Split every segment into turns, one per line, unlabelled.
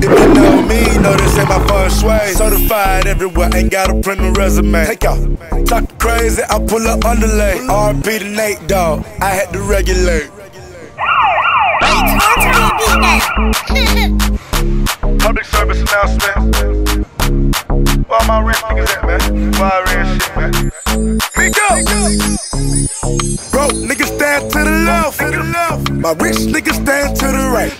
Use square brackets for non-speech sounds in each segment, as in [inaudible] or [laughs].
If you know me, know this ain't my first way. Certified everywhere, ain't got a print a resume. Take off. Talk crazy, I pull up underlay. RP to Nate Dogg. I had to regulate. [laughs] Public service announcement. Where my rich niggas at, man? Where I ran shit, man? Me go! Bro, niggas stand to the left. My rich niggas stand to the right.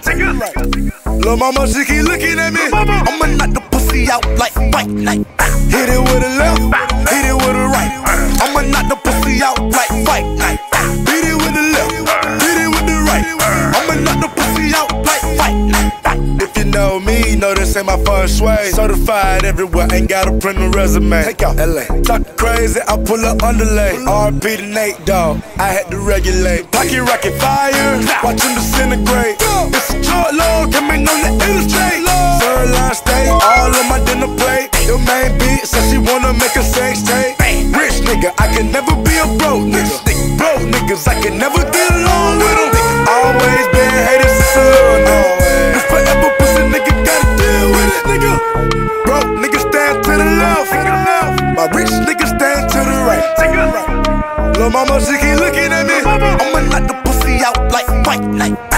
Lil' mama, she keep looking at me. I'ma knock the pussy out like fight night. Hit it with a left, hit it with a right. I'ma knock the pussy out like fight night. Hit it with the left, hit it with the right. I'ma knock the pussy out like fight night. If you know me, know this ain't my first way. Certified everywhere, ain't got a print resume. Take out LA. Talk crazy, I pull up underlay. RP to Nate Dogg. I had to regulate. Pocket rocket fire, watch him disintegrate. It's a short load, coming on the illustrate. Sirloin steak, all on my dinner plate. Your main beat says she wanna make a sex tape. Rich nigga, I can never be a broke nigga. Broke niggas, I can never get along with them. Always been hated since a little nigga. It's forever pussy nigga gotta deal with it, nigga. Broke niggas stand to the left. My rich niggas stand to the right. Lil' mama, she keep looking at me. I'ma knock the pussy out like fight night.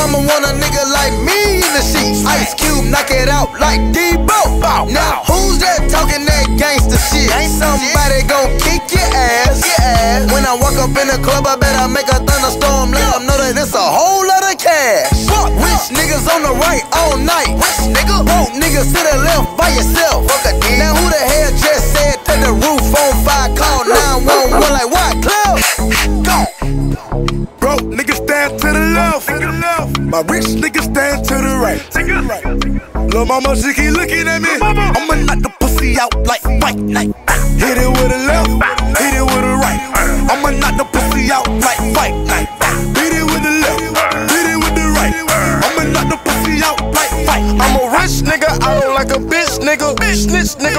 Mama want a nigga like me in the sheets. Ice Cube, knock it out like Debo. Now who's that talking that gangsta shit? Ain't Somebody gon' kick your ass. When I walk up in the club, I better make a thunderstorm. Let them know that it's a whole lot of cash. Rich niggas on the right all night. Rich nigga, broke niggas to the left by yourself. Now who the hell just said that the roof on fire? Call 911 like what?
My rich niggas stand to the right. Lil' mama, she keep looking at me. I'ma knock the pussy out like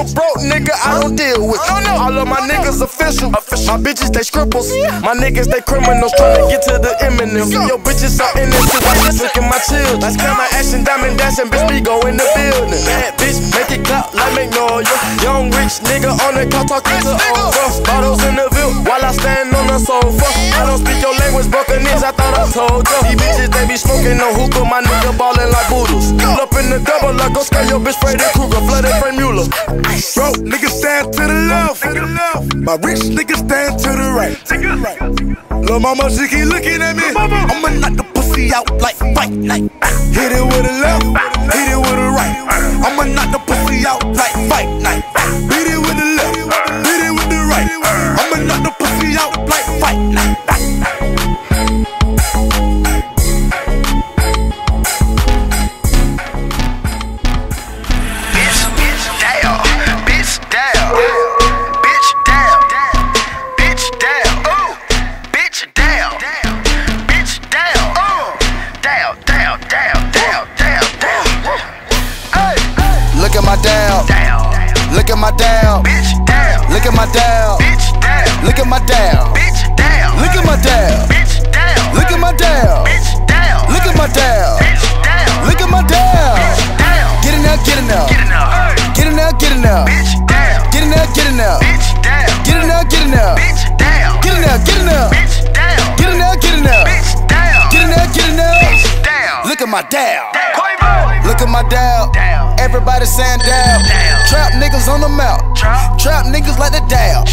Nigga, broke nigga, I don't deal with. No, no, All of my niggas official. My bitches, they scribbles. My niggas, they criminals trying to get to the Eminem. Yo, bitches are innocent, I just look at my children. Last time I action, diamond dancing, bitch, we go in the building. Bad bitch, make it clap like Magnolia. Young rich nigga on the car talking to Oprah. Bottles in the view while I stand on the sofa. I don't speak your language, Buccaneers, I thought I told ya. These bitches, they be smoking no hookah, my nigga ballin' like boodles. Pull up in the double, like go scare your bitch, Freddy Krueger, flooded Franck Muller.
Broke niggas stand to the left. My rich niggas stand to the right. Lil' mama, she keep looking at me. I'ma knock the pussy out like fight night. Hit it with a left, hit it with a right. I'ma knock the pussy out like fight night.
Bitch down, look at my down, bitch down, look at my down, bitch down, look at my down, bitch down, look at my down, bitch down, look at my down, bitch down, look at my down. Get in there, get in there. Get in there, get in there. Bitch down. Get in there, get in there. Bitch down. Get in there, get in there. Bitch down. Get in there, get in there. Bitch down. Get in there, get in there. Bitch down. Get in there, get in there. Bitch down. Look at my down. Look at my down. Everybody saying down. Trap niggas niggas like the down.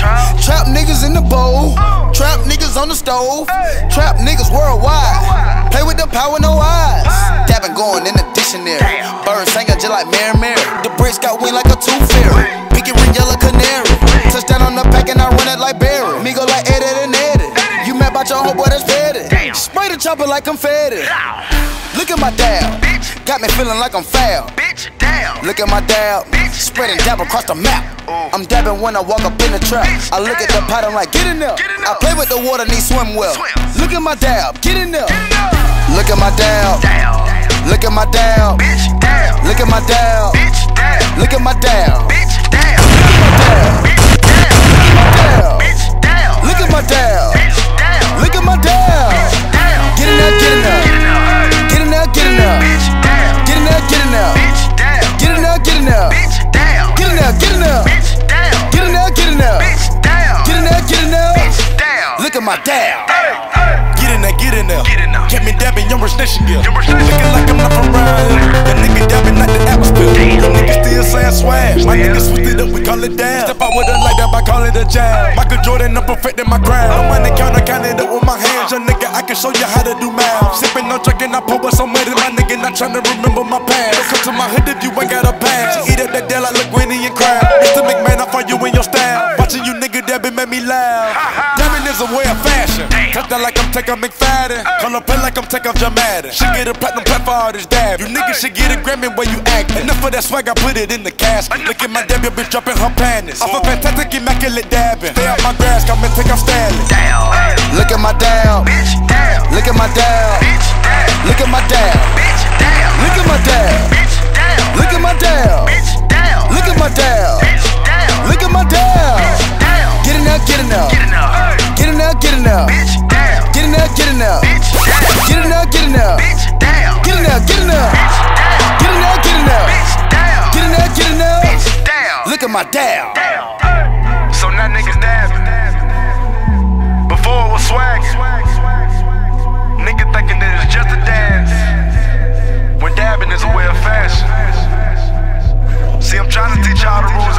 Trap niggas in the bowl. Trap niggas on the stove. Trap niggas worldwide. Play with the power, no eyes. Dabbing going in the dictionary. Birds singing just like Mary Mary. The bricks got wind like a tooth fairy. Pinky ring, yellow canary. Touchdown on the pack and I run it like Barry. Me go like Eddie and Eddie. You mad about your homeboy that's petty. Spray the chopper like I'm confetti. Look at my dab. Got me feeling like I'm foul.
Bitch down.
Look at my dab. Spreading dab across the map. I'm dabbing when I walk up in the trap. I look at the pattern like, get in there. I play with the water, need swim well. Look at my dab. Get in there. Look at my dab. Look at my dab. Look at my
down.
Look at my dial.
Bitch down.
Dial.
Bitch down.
Dial.
Bitch down.
Look at my
down.
Look at my.
Down.
Get in there, get in there.
Get in there.
Get in there, get in there. Get in there, get in there. Get in there, there. Get in there, get in there.
Bitch down.
Get in there, get in there.
Bitch down.
Get in there, get in there.
Bitch down.
Look at my dial.
Get in there, get in there.
Get in there.
Kept me dabbing, young rich nation gear.
Young
Looking like I'm not from around here. That nigga dabbing like the atmosphere. Them niggas still saying swag. My niggas switched it up, we call it down. Step out with a light up, I call it a jam. Michael Jordan, I'm perfecting my crown. No money counter, count it up with my hands. Young nigga, I can show you how to do math. Sipping on drinking, I pour with some money. My nigga not trying to remember my past. Don't come to my hood if you ain't got a pass. She eat up that deal like LaGuinny and crab. Mr. McMahon, I find you in your style. Watching you nigga dabbing made me laugh. Dabbing is a way of fashion. Touch that like I'm taking McFadden. Call up like I'm taking Jamadin. Should get a platinum plaque for all this dab. You niggas should get a Grammy where you act. Enough of that swag, I put it in the casket. Look at my dab, your bitch dropping her panties. Off a fantastic, immaculate dabbing. Stay out my grass, come and take off Stanley.
Look at my.
Bitch.
Look at my.
Bitch.
Look at my dial. My dial.
So now niggas dabbing. Before it was swag. Nigga thinking that it's just a dance. When dabbing is a way of fashion. See, I'm trying to teach y'all the rules